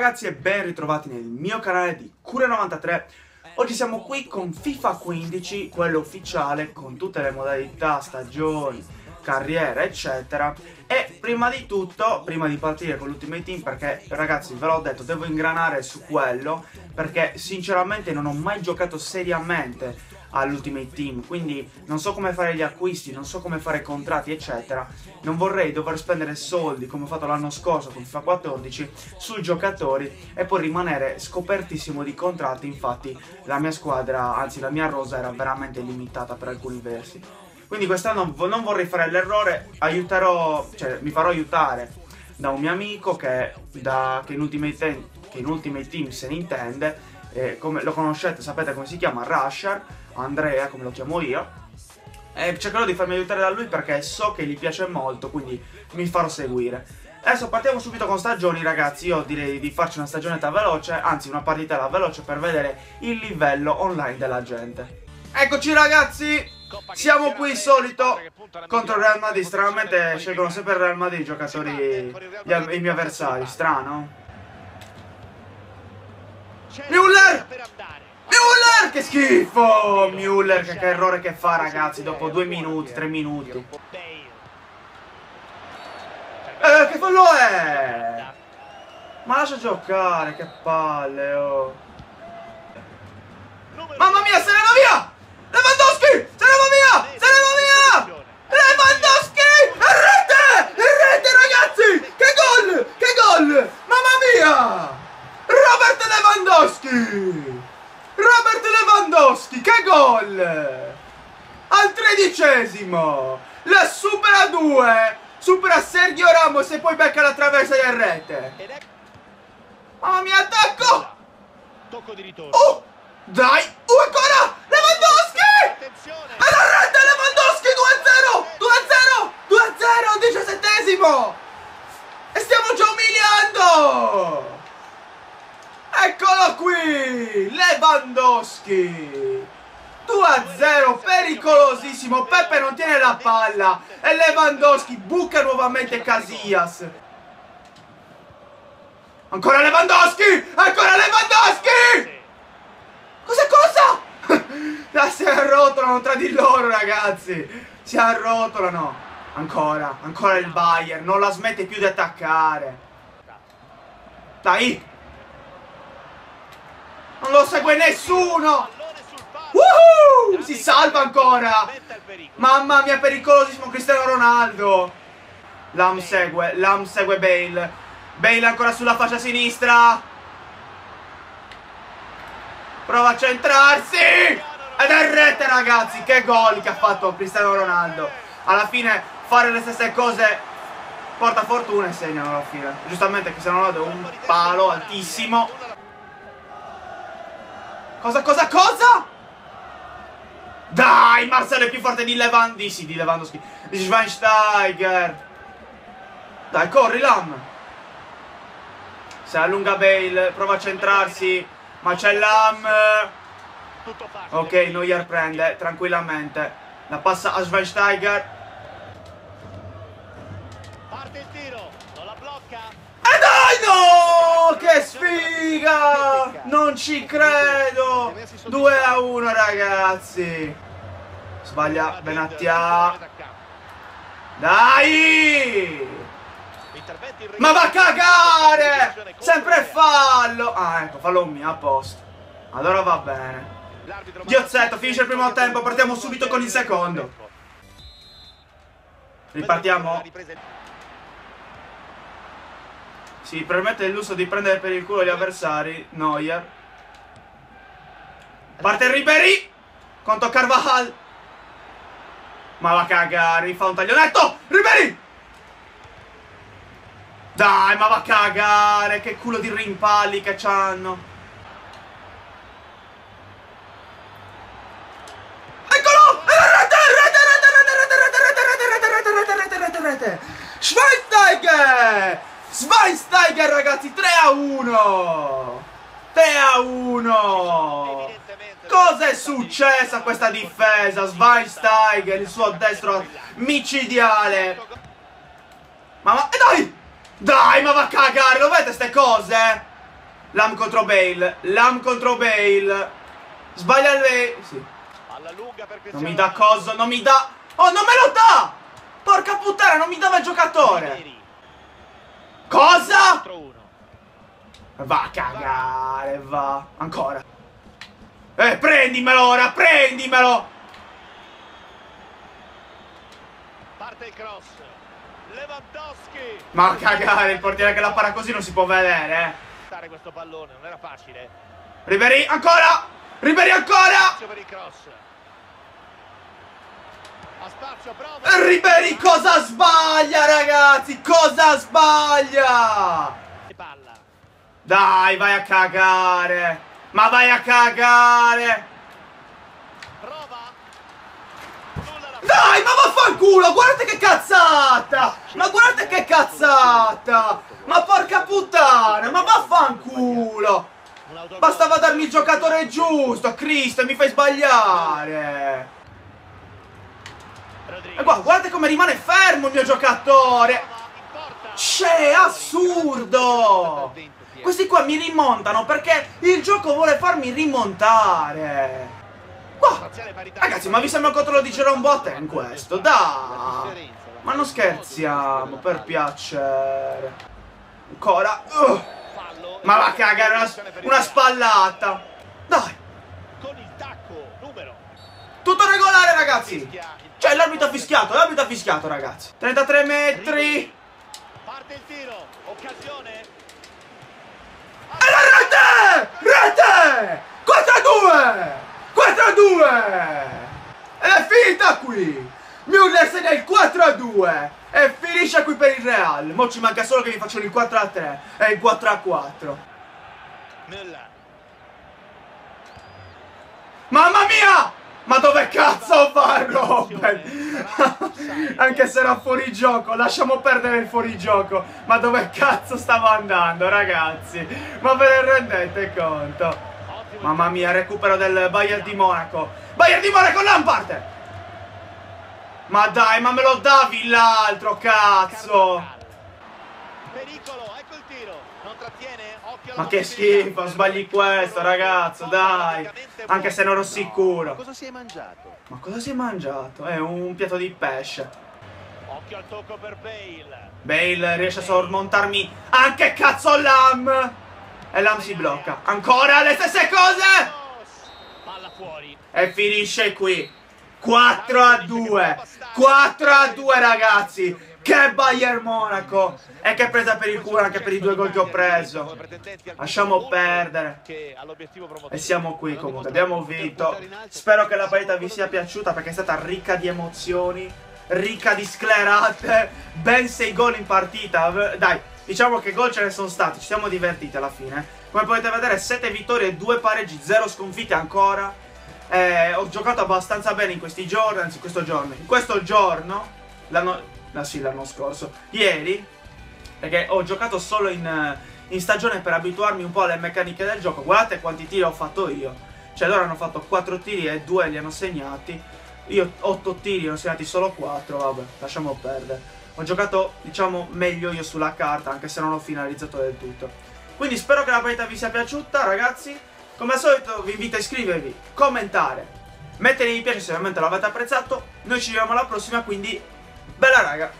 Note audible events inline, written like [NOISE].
Ragazzi e ben ritrovati nel mio canale di Cure93 Oggi siamo qui con FIFA 15, quello ufficiale, con tutte le modalità, stagioni, carriera, eccetera. E prima di tutto, prima di partire con l'Ultimate Team, perché ragazzi ve l'ho detto, devo ingranare su quello Perché sinceramente non ho mai giocato seriamente all'Ultimate Team. Quindi non so come fare gli acquisti, non so come fare contratti eccetera. Non vorrei dover spendere soldi come ho fatto l'anno scorso con FIFA 14 sui giocatori e poi rimanere scopertissimo di contratti. Infatti la mia squadra, anzi la mia rosa era veramente limitata per alcuni versi. Quindi quest'anno non vorrei fare l'errore aiuterò, cioè mi farò aiutare da un mio amico che, da, che, in, Ultimate, che in Ultimate Team se ne intende eh, come lo conoscete, sapete come si chiama, Rusher, Andrea come lo chiamo io. E cercherò di farmi aiutare da lui perché so che gli piace molto, quindi mi farò seguire. Adesso partiamo subito con stagioni ragazzi, io direi di farci una stagionetta veloce, anzi una partita veloce per vedere il livello online della gente. Eccoci ragazzi, siamo qui solito contro il Real Madrid, stranamente scelgono sempre il Real Madrid i giocatori, gli, i miei avversari, strano. Müller! Müller! Che schifo! Müller, che, che errore che fa, ragazzi, dopo due minuti, tre minuti. Eh, che fallo è? Ma lascia giocare, che palle, oh. Mamma mia, se ne va via! Lewandowski! Se ne va via! Se ne va via! Lewandowski! È rete! È rete, ragazzi! Che gol! Che gol! Mamma mia! Robert Lewandowski! Gol! Al tredicesimo! La supera 2! Supera Sergio Ramos e poi becca la traversa del rete! Mamma mia, attacco! Tocco di ritorno. Oh! Dai! Oh, ancora! Lewandowski! È la rete Lewandowski 2-0! 2-0! 2-0 diciassettesimo! E stiamo già umiliando! Eccolo qui! Lewandowski! 2-0, pericolosissimo. Peppe non tiene la palla. E Lewandowski buca nuovamente Casillas. Ancora Lewandowski! Ancora Lewandowski! Cosa cosa? [LAUGHS] La si arrotolano tra di loro, ragazzi. Si arrotolano. Ancora, ancora il Bayern. Non la smette più di attaccare. Dai, non lo segue nessuno! Woohoo! Si salva ancora! Mamma mia, pericolosissimo Cristiano Ronaldo! Lam segue, Lam segue Bale. Bale ancora sulla fascia sinistra. Prova a centrarsi! Ed è rete, ragazzi! Che gol che ha fatto Cristiano Ronaldo! Alla fine fare le stesse cose porta fortuna e segnano alla fine. Giustamente Cristiano Ronaldo è un palo altissimo. Cosa, cosa, cosa? Dai, Marcelo è più forte di Lewandowski, di Lewandowski, di Schweinsteiger. Dai, corri, Lam. Si allunga Bale, prova a centrarsi, ma c'è Lam. Ok, Neuer prende tranquillamente. La passa a Schweinsteiger. Parte il tiro, non la blocca. E dai, no! Non ci credo! 2 a 1, ragazzi. Sbaglia Benattia. Dai! Ma va a cagare! Sempre fallo! Ah, ecco, fallo mio, a posto. Allora va bene. Diozzetto, finisce il primo tempo, partiamo subito con il secondo. Ripartiamo? Si permette il lusso di prendere per il culo gli avversari. Neuer. Parte Ribery contro Carvajal. Ma va a cagare, fa un taglionetto. Ribery! Dai, ma va a cagare, che culo di rimpalli che c'hanno. Eccolo! Rete, rete, rete, rete, rete, rete, rete, rete, rete, rete, rete. Schweinsteiger! Schweinsteiger ragazzi 3 a 1 3 a 1 Cosa è successo a questa difesa? Schweinsteiger, il suo destro micidiale Ma ma... E dai! Dai, ma va a cagare, lo vedete ste cose? Lam contro Bale, Lam contro Bale. Sbaglia il Bale. Sì. Non mi dà coso, non mi dà... Oh, non me lo dà! Porca puttana, non mi dava il giocatore. Cosa? Va a cagare, va. Ancora. Eh, prendimelo ora, prendimelo! Parte il cross. Lewandowski. Ma cagare, il portiere che la para così non si può vedere, eh. Questo pallone, non era facile. Ribéry, ancora! Ribéry, ancora! Spazio per il cross. A spazio, prova. E Ribéry cosa sbaglia, ragazzi? Cosa sbaglia? Dai, vai a cagare! Ma vai a cagare! Dai, ma vaffanculo! Guardate che cazzata! Ma guardate che cazzata! Ma porca puttana! Ma vaffanculo! Bastava darmi il giocatore giusto! Cristo, mi fai sbagliare! E qua, guardate come rimane fermo il mio giocatore! C'è, assurdo! Questi qua mi rimontano perché il gioco vuole farmi rimontare! Parità. Ragazzi, ma vi sembra controllo di Jerome Boateng questo? Dai! Ma non scherziamo, per piacere. Ancora. Uh, ma va a cagare una, una spallata. Dai, tutto regolare ragazzi. Cioè, l'arbitro ha fischiato, l'arbitro ha fischiato ragazzi. 33 metri. Parte il tiro. Occasione. Rete! Rete! 4 a 2! 4 a 2! Ed è finita qui! Müller segna il 4 a 2 e finisce qui per il Real. Mo ci manca solo che mi facciano il 4 a 3 e il 4 a 4. Müller. Mamma mia! Ma dove cazzo va Robben? Anche se era fuori gioco, lasciamo perdere il fuorigioco. Ma dove cazzo stavo andando, ragazzi? Ma ve ne rendete conto? Mamma mia, recupero del Bayern di Monaco. Bayern di Monaco, Lampard! Ma dai, ma me lo davi l'altro, cazzo! Pericolo, ecco il tiro. Ma che schifo, sbagli questo, ragazzo, dai! Anche se non ero sicuro. Cosa si è mangiato? Ma cosa si è mangiato? È un piatto di pesce. Occhio al tocco per Bale. Bale riesce a sormontarmi anche cazzo Lam! E Lam si blocca. Ancora le stesse cose! E finisce qui. 4 a 2. 4 a 2 ragazzi. Che Bayern Monaco. E che presa per il culo anche per i due gol che ho preso. Lasciamo perdere. E siamo qui comunque, abbiamo vinto. Spero che la partita vi sia piaciuta perché è stata ricca di emozioni, ricca di sclerate, ben 6 gol in partita. Dai, diciamo che gol ce ne sono stati, ci siamo divertiti alla fine. Come potete vedere 7 vittorie, 2 pareggi, 0 sconfitte ancora. Eh, ho giocato abbastanza bene in questi giorni, anzi questo giorno. In questo giorno, Ah sì, l'anno scorso. Ieri, perché ho giocato solo in, eh, in stagione per abituarmi un po' alle meccaniche del gioco. Guardate quanti tiri ho fatto io. Cioè loro hanno fatto 4 tiri e 2 li hanno segnati. Io 8 tiri, ne ho segnati solo 4, vabbè, lasciamo perdere. Ho giocato, diciamo, meglio io sulla carta, anche se non ho finalizzato del tutto. Quindi spero che la partita vi sia piaciuta, ragazzi. Come al solito vi invito a iscrivervi, commentare, mettere mi piace se veramente l'avete apprezzato. Noi ci vediamo alla prossima, quindi bella raga!